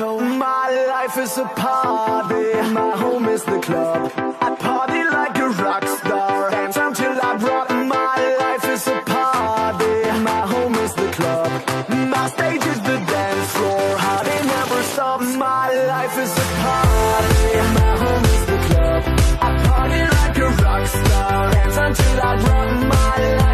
My life is a party, my home is the club. I party like a rock star, dance until I drop. My life is a party, my home is the club. My stage is the dance floor, party never stop. My life is a party, my home is the club. I party like a rock star, dance until I drop. My life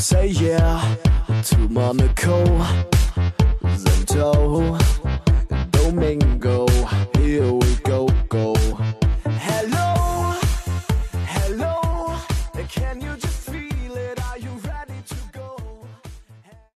say yeah to Monaco, Zento,